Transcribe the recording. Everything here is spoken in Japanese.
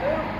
Two.